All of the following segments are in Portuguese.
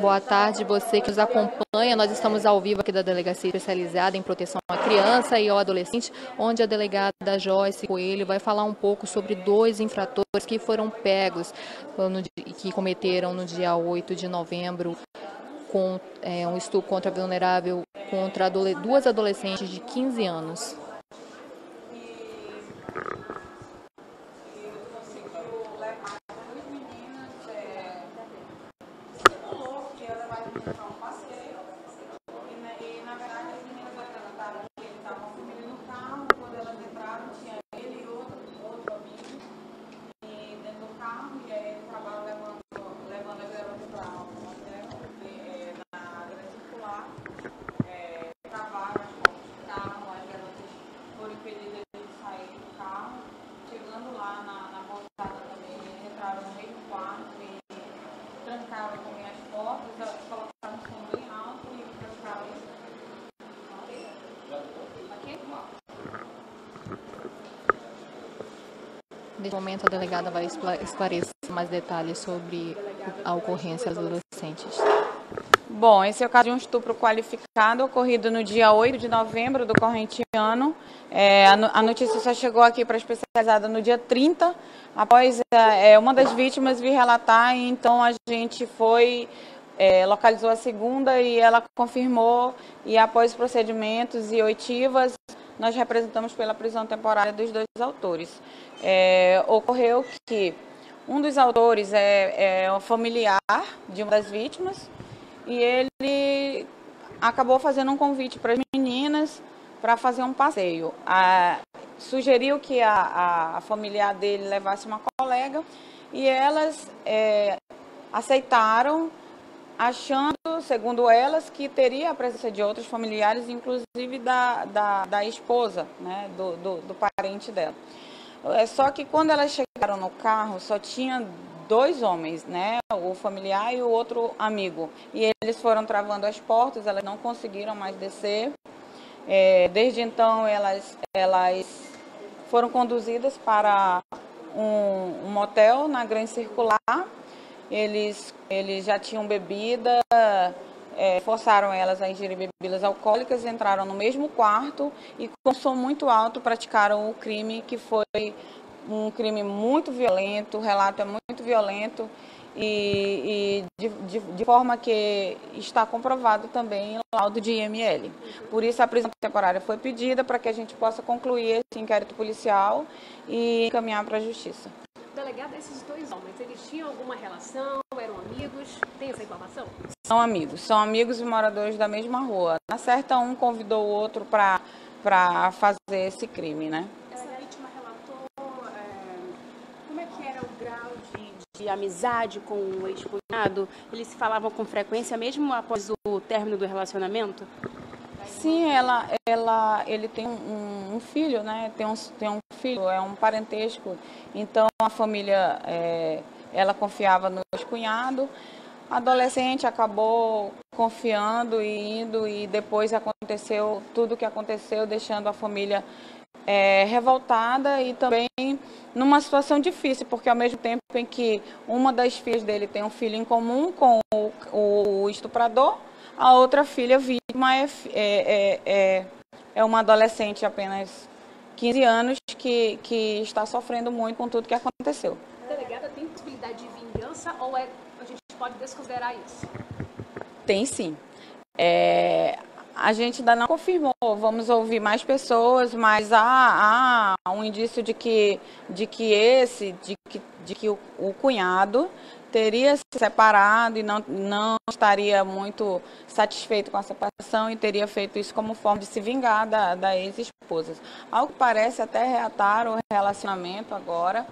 Boa tarde, você que nos acompanha. Nós estamos ao vivo aqui da Delegacia Especializada em Proteção à Criança e ao Adolescente, onde a delegada Joyce Coelho vai falar um pouco sobre dois infratores que foram pegos, que cometeram no dia 8 de novembro com é, um estupro contra vulnerável contra duas adolescentes de 15 anos. Neste momento, a delegada vai esclarecer mais detalhes sobre a ocorrência dos adolescentes. Bom, esse é o caso de um estupro qualificado ocorrido no dia 8 de novembro do corrente ano. É, a notícia só chegou aqui para a especializada no dia 30, após é, uma das vítimas vir relatar, então a gente foi, é, localizou a segunda e ela confirmou, e após procedimentos e oitivas, nós representamos pela prisão temporária dos dois autores. É, ocorreu que um dos autores é, é um familiar de uma das vítimas e ele acabou fazendo um convite para as meninas para fazer um passeio. A, sugeriu que a, a, familiar dele levasse uma colega e elas é, aceitaram achando, segundo elas, que teria a presença de outros familiares, inclusive da, da, da esposa, né, do, do, do parente dela. É só que quando elas chegaram no carro, só tinha dois homens, né? O familiar e o outro amigo. E eles foram travando as portas, elas não conseguiram mais descer. É, desde então, elas, elas foram conduzidas para um, um motel na Grande Circular eles, eles já tinham bebida, é, forçaram elas a ingerir bebidas alcoólicas, entraram no mesmo quarto e, com som muito alto, praticaram o crime, que foi um crime muito violento, o relato é muito violento e, e de, de, de, forma que está comprovado também o laudo de IML. Por isso a prisão temporária foi pedida para que a gente possa concluir esse inquérito policial e encaminhar para a justiça. Delegada, esses dois homens, eles tinham alguma relação? Tem essa informação? São amigos, são amigos e moradores da mesma rua. Na certa, um convidou o outro para fazer esse crime, né? Essa vítima relatou é, como é que era o grau de, de amizade com o ex-cunhado? Eles se falavam com frequência mesmo após o término do relacionamento? Sim, ela, ela, ele tem um, um, filho, né? Tem um, tem um filho, é um parentesco. Então a família, é, ela confiava no cunhado. Adolescente acabou confiando e indo e depois aconteceu tudo o que aconteceu, deixando a família é, revoltada e também numa situação difícil, porque ao mesmo tempo em que uma das filhas dele tem um filho em comum com o, o estuprador, a outra filha vítima é, é, é, é, é uma adolescente apenas 15 anos que, que está sofrendo muito com tudo que aconteceu. A delegada tem possibilidade de vingança ou é, pode desconsiderar isso? Tem sim. É, a gente ainda não confirmou, vamos ouvir mais pessoas, mas há, há um indício de que, de que esse, de que, de que o, o cunhado teria se separado e não, não estaria muito satisfeito com a separação e teria feito isso como forma de se vingar da, da ex-esposa. Ao que parece, até reatar o relacionamento agora,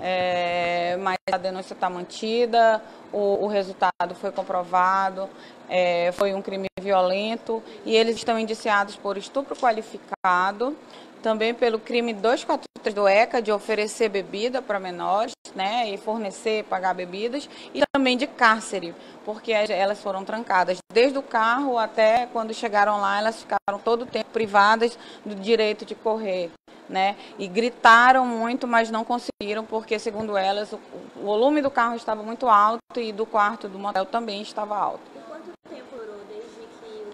é, mas a denúncia está mantida, o, o, resultado foi comprovado, é, foi um crime violento e eles estão indiciados por estupro qualificado, também pelo crime 243 do ECA de oferecer bebida para menores, né, e fornecer, pagar bebidas, e também de cárcere, porque elas foram trancadas desde o carro até quando chegaram lá, elas ficaram todo o tempo privadas do direito de correr. Né? E gritaram muito, mas não conseguiram, porque, segundo elas, o, volume do carro estava muito alto e do quarto do motel também estava alto. E quanto tempo durou desde que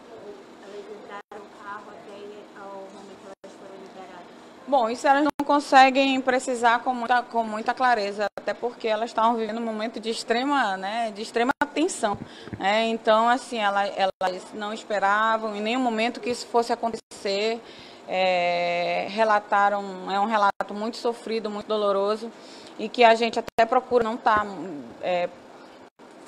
elas entraram no carro até ao momento que elas foram liberadas? Bom, isso elas não conseguem precisar com muita, com muita clareza, até porque elas estavam vivendo um momento de extrema, né, de extrema tensão. Né? Então, assim, elas, elas não esperavam em nenhum momento que isso fosse acontecer. É, relataram, é um relato muito sofrido, muito doloroso e que a gente até procura não estar tá, é,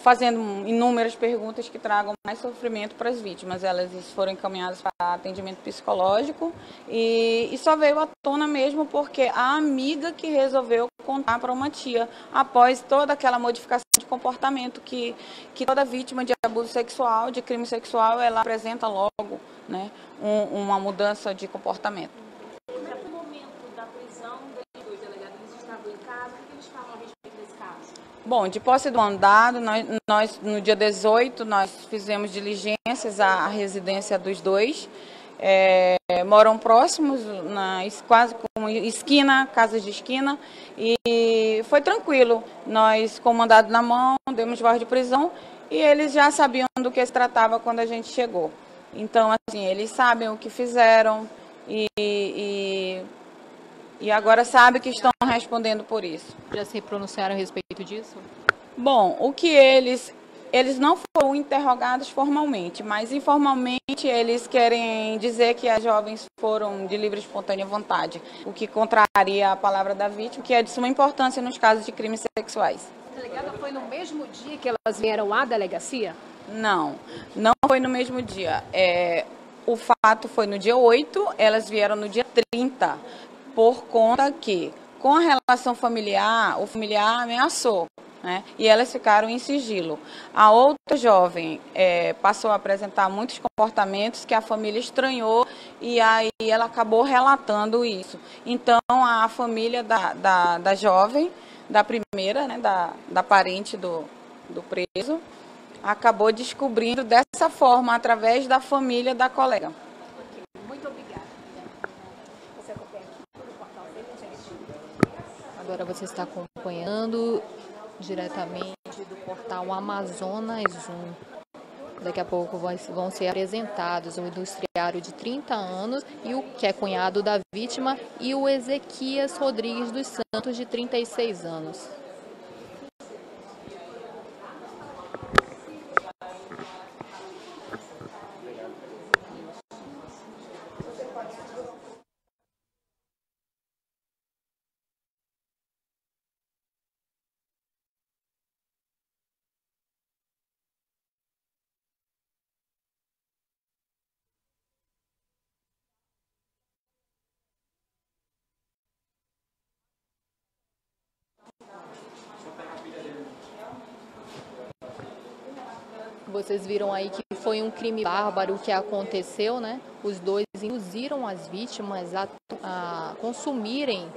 fazendo inúmeras perguntas que tragam mais sofrimento para as vítimas. Elas foram encaminhadas para atendimento psicológico e, e, só veio à tona mesmo porque a amiga que resolveu contar para uma tia após toda aquela modificação de comportamento que, que toda vítima de abuso sexual, de crime sexual, ela apresenta logo né, um, uma mudança de comportamento. Bom, de posse do mandado, nós, nós, no dia 18 nós fizemos diligências à residência dos dois. É, moram próximos, na, quase como esquina, casas de esquina, e foi tranquilo. Nós, com o mandado na mão, demos voz de prisão e eles já sabiam do que se tratava quando a gente chegou. Então, assim, eles sabem o que fizeram e, e e agora sabe que estão respondendo por isso. Já se pronunciaram a respeito disso? Bom, o que eles eles não foram interrogados formalmente, mas informalmente eles querem dizer que as jovens foram de livre e espontânea vontade, o que contraria a palavra da vítima, que é de suma importância nos casos de crimes sexuais. A delegada foi no mesmo dia que elas vieram à delegacia? Não, não foi no mesmo dia. É, o fato foi no dia 8, elas vieram no dia 30 por conta que, com a relação familiar, o familiar ameaçou. Né? E elas ficaram em sigilo. A outra jovem é, passou a apresentar muitos comportamentos que a família estranhou e aí ela acabou relatando isso. Então, a família da, da, da jovem, da primeira, né, da, da parente do, do preso, acabou descobrindo dessa forma, através da família da colega. Agora você está acompanhando diretamente do portal Amazonas Zoom. Daqui a pouco vão ser apresentados o industriário de 30 anos e o que é cunhado da vítima e o Ezequias Rodrigues dos Santos de 36 anos. Vocês viram aí que foi um crime bárbaro que aconteceu, né? Os dois induziram as vítimas a, a consumirem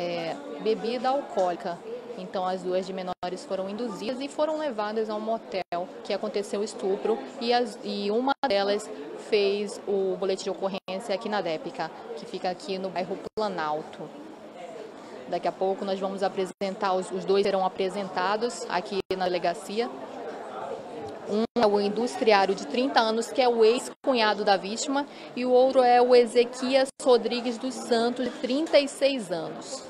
é, bebida alcoólica. Então as duas de menores foram induzidas e foram levadas a um motel que aconteceu estupro e, as, e uma delas fez o boletim de ocorrência aqui na DEPICA, que fica aqui no bairro Planalto. Daqui a pouco nós vamos apresentar, os, os dois serão apresentados aqui na delegacia um é o industriário de 30 anos, que é o ex-cunhado da vítima, e o outro é o Ezequias Rodrigues dos Santos, de 36 anos.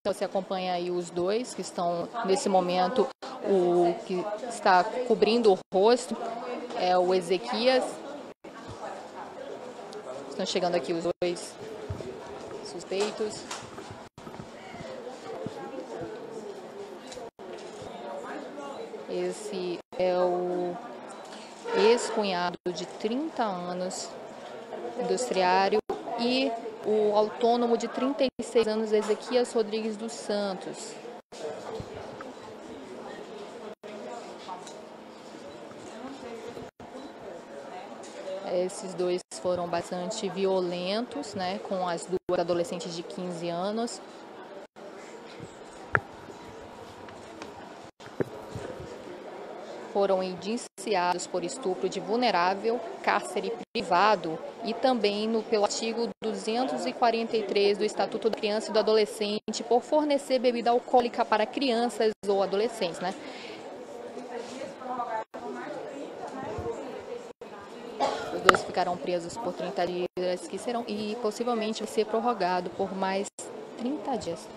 Então você acompanha aí os dois que estão nesse momento o que está cobrindo o rosto é o Ezequias. Estão chegando aqui os dois suspeitos. Esse é o ex-cunhado de 30 anos, industriário, e o autônomo de 36 anos, Ezequias Rodrigues dos Santos. Esses dois foram bastante violentos, né, com as duas adolescentes de 15 anos. Foram indiciados por estupro de vulnerável, cárcere privado e também no, pelo artigo 243 do Estatuto da Criança e do Adolescente por fornecer bebida alcoólica para crianças ou adolescentes, né? Ficarão presos por 30 dias que serão e possivelmente vai ser prorrogado por mais 30 dias.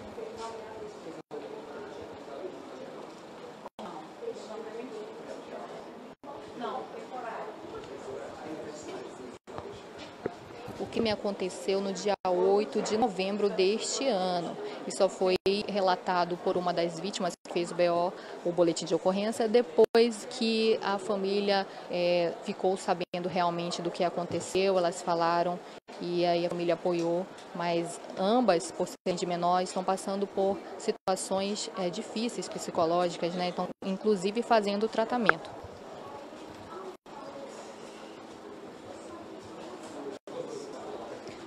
O crime aconteceu no dia 8 de novembro deste ano e só foi relatado por uma das vítimas que fez o BO, o boletim de ocorrência, depois que a família é, ficou sabendo realmente do que aconteceu, elas falaram e aí a família apoiou, mas ambas, por serem de menor, estão passando por situações é, difíceis psicológicas, né? Então, inclusive fazendo tratamento.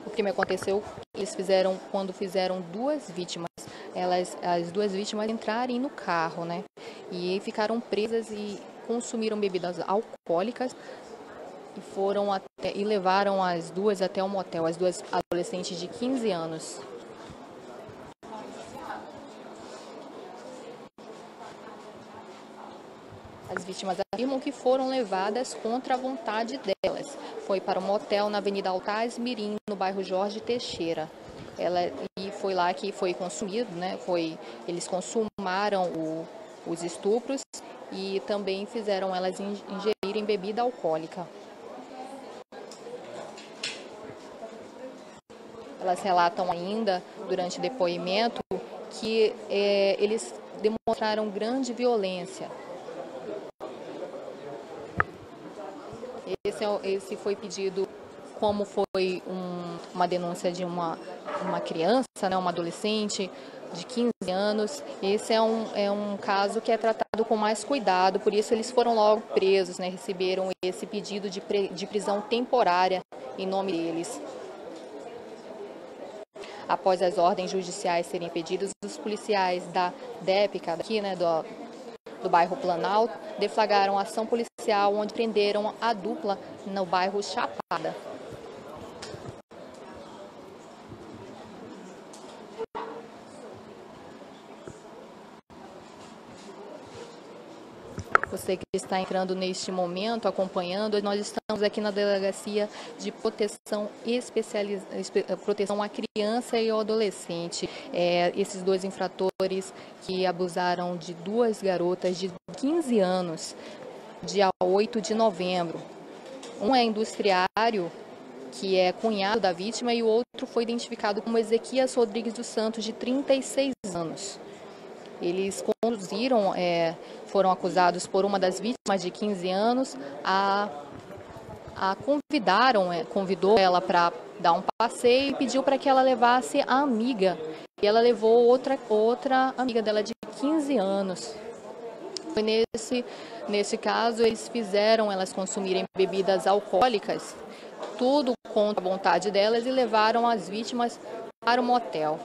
O crime aconteceu, eles fizeram quando fizeram duas vítimas, elas, as duas vítimas entrarem no carro, né? E ficaram presas e consumiram bebidas alcoólicas e foram até, e levaram as duas até o um motel, as duas adolescentes de 15 anos. As vítimas afirmam que foram levadas contra a vontade delas. Foi para um motel na Avenida Altaz Mirim, no bairro Jorge Teixeira. Ela, foi lá que foi consumido, né? Foi, eles consumaram o, os estupros e também fizeram elas ingerirem bebida alcoólica. Elas relatam ainda, durante depoimento, que é, eles demonstraram grande violência. Esse, é, esse foi pedido como foi um, uma denúncia de uma, uma criança, né, uma adolescente de 15 anos. Esse é um, é um caso que é tratado com mais cuidado, por isso eles foram logo presos, né, receberam esse pedido de, de prisão temporária em nome deles. Após as ordens judiciais serem pedidas, os policiais da DEPCA, daqui, né, do, do bairro Planalto, deflagraram ação policial onde prenderam a dupla no bairro Chapada. Você que está entrando neste momento, acompanhando, nós estamos aqui na Delegacia de Proteção Especializada, Proteção à Criança e ao Adolescente. É, esses dois infratores que abusaram de duas garotas de 15 anos, dia 8 de novembro. Um é industriário, que é cunhado da vítima, e o outro foi identificado como Ezequias Rodrigues dos Santos, de 36 anos. Eles conduziram, é, foram acusados por uma das vítimas de 15 anos a, a convidaram, é, convidou ela para dar um passeio e pediu para que ela levasse a amiga. E ela levou outra, outra amiga dela de 15 anos. Foi nesse, nesse caso, eles fizeram elas consumirem bebidas alcoólicas, tudo contra a vontade delas, e levaram as vítimas para o motel.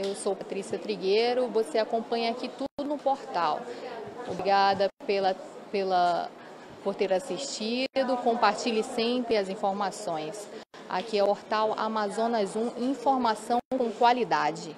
Eu sou Patrícia Trigueiro, você acompanha aqui tudo no portal. Obrigada pela, pela, por ter assistido. Compartilhe sempre as informações. Aqui é o portal Amazonas 1, informação com qualidade.